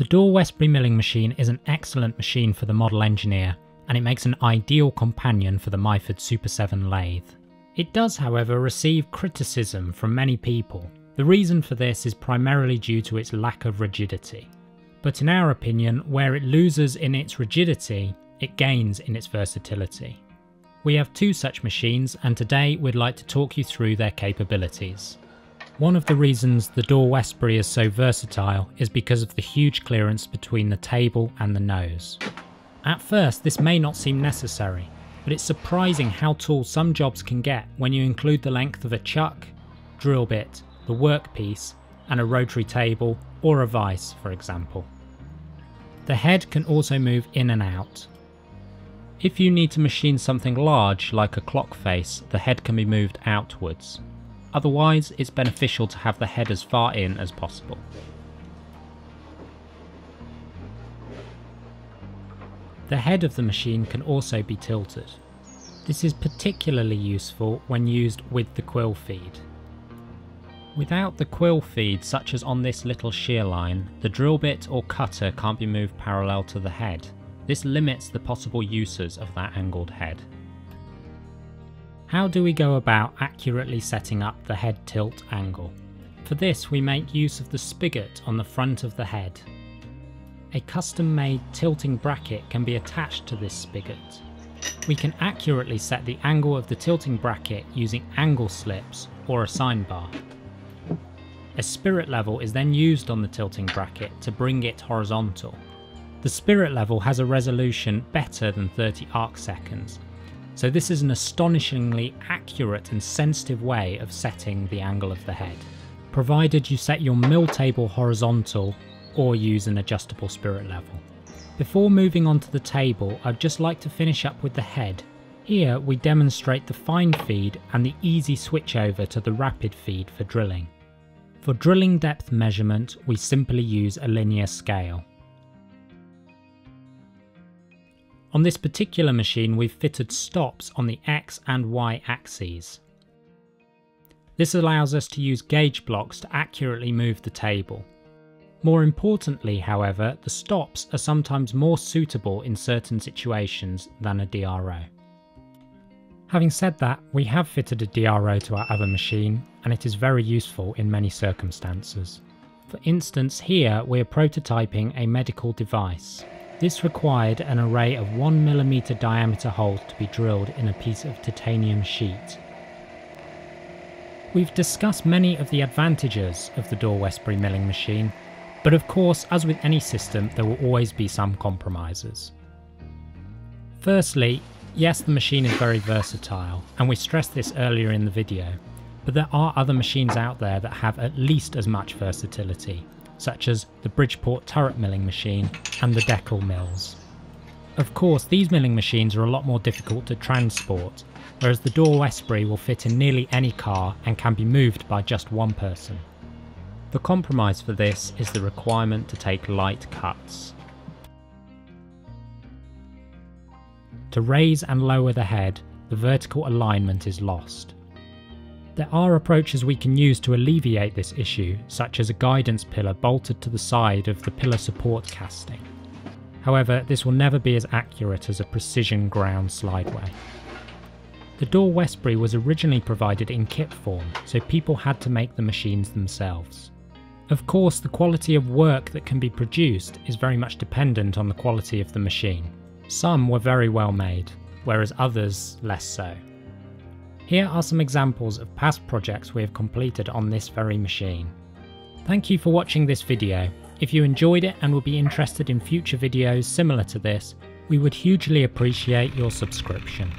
The Dore Westbury milling machine is an excellent machine for the model engineer, and it makes an ideal companion for the Myford Super 7 lathe. It does, however, receive criticism from many people. The reason for this is primarily due to its lack of rigidity. But in our opinion, where it loses in its rigidity, it gains in its versatility. We have two such machines and today we'd like to talk you through their capabilities. One of the reasons the Dore Westbury is so versatile is because of the huge clearance between the table and the nose. At first this may not seem necessary, but it's surprising how tall some jobs can get when you include the length of a chuck, drill bit, the workpiece, and a rotary table or a vise for example. The head can also move in and out. If you need to machine something large like a clock face, the head can be moved outwards. Otherwise, it's beneficial to have the head as far in as possible. The head of the machine can also be tilted. This is particularly useful when used with the quill feed. Without the quill feed, such as on this little Sherline, the drill bit or cutter can't be moved parallel to the head. This limits the possible uses of that angled head. How do we go about accurately setting up the head tilt angle? For this we make use of the spigot on the front of the head. A custom made tilting bracket can be attached to this spigot. We can accurately set the angle of the tilting bracket using angle slips or a sine bar. A spirit level is then used on the tilting bracket to bring it horizontal. The spirit level has a resolution better than 30 arc seconds so this is an astonishingly accurate and sensitive way of setting the angle of the head, provided you set your mill table horizontal or use an adjustable spirit level. Before moving on to the table, I'd just like to finish up with the head. Here we demonstrate the fine feed and the easy switch over to the rapid feed for drilling. For drilling depth measurement, we simply use a linear scale. On this particular machine we've fitted stops on the X and Y axes. This allows us to use gauge blocks to accurately move the table. More importantly however, the stops are sometimes more suitable in certain situations than a DRO. Having said that, we have fitted a DRO to our other machine and it is very useful in many circumstances. For instance here we are prototyping a medical device. This required an array of 1mm diameter holes to be drilled in a piece of titanium sheet. We've discussed many of the advantages of the Dore Westbury milling machine, but of course, as with any system, there will always be some compromises. Firstly, yes, the machine is very versatile, and we stressed this earlier in the video, but there are other machines out there that have at least as much versatility, such as the Bridgeport turret milling machine and the Deckel mills. Of course, these milling machines are a lot more difficult to transport, whereas the Dore Westbury will fit in nearly any car and can be moved by just one person. The compromise for this is the requirement to take light cuts. To raise and lower the head, the vertical alignment is lost. There are approaches we can use to alleviate this issue, such as a guidance pillar bolted to the side of the pillar support casting. However, this will never be as accurate as a precision ground slideway. The Dore Westbury was originally provided in kit form, so people had to make the machines themselves. Of course, the quality of work that can be produced is very much dependent on the quality of the machine. Some were very well made, whereas others less so. Here are some examples of past projects we have completed on this very machine. Thank you for watching this video. If you enjoyed it and would be interested in future videos similar to this, we would hugely appreciate your subscription.